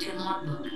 Recording to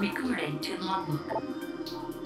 Recording to logbook.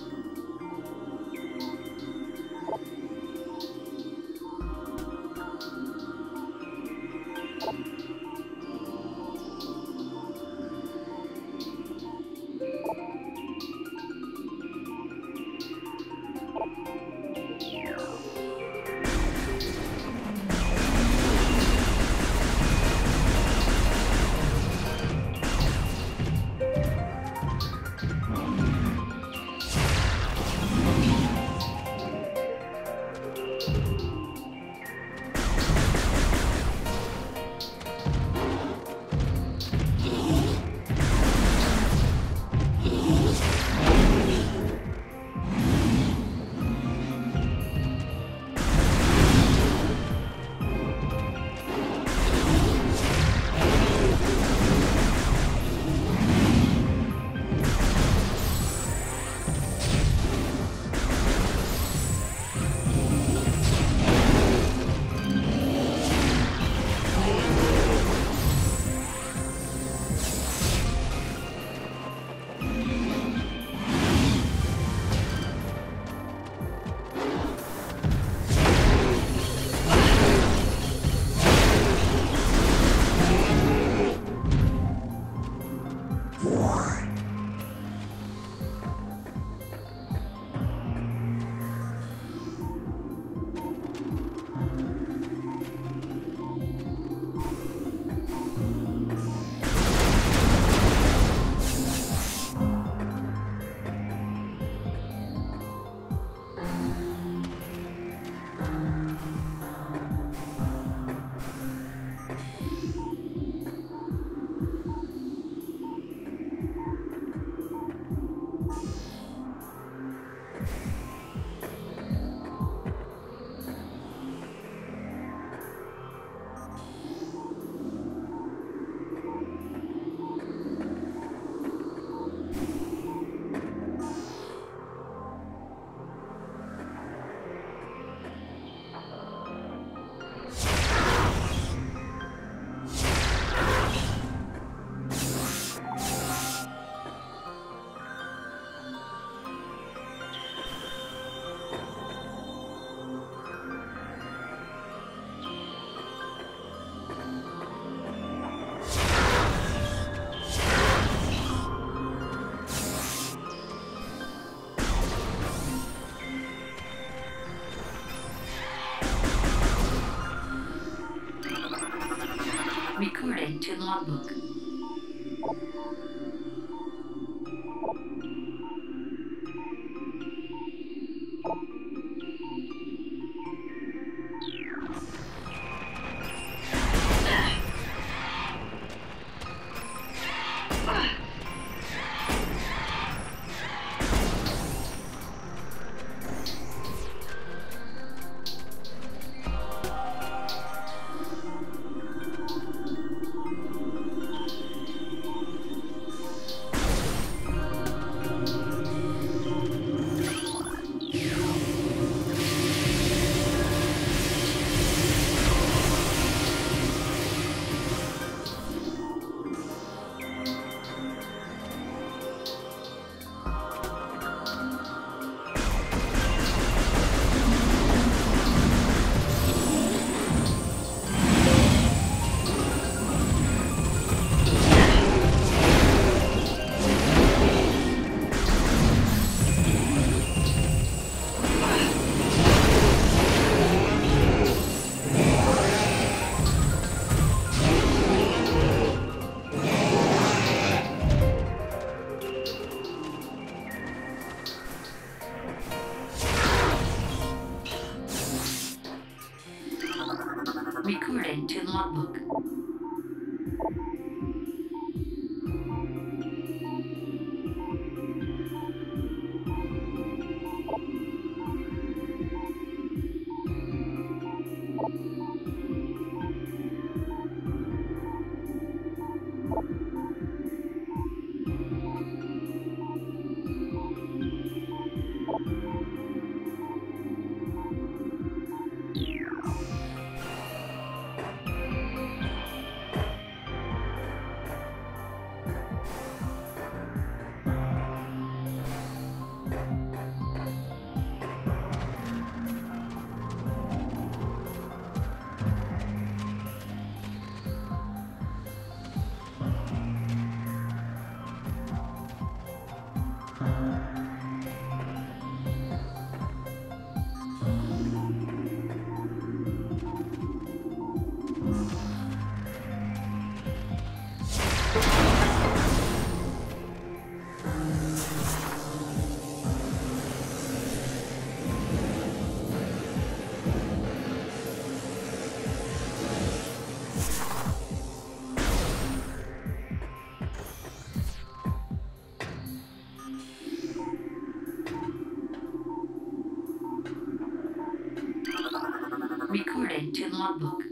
To logbook. Recording to logbook. not bound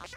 あっ。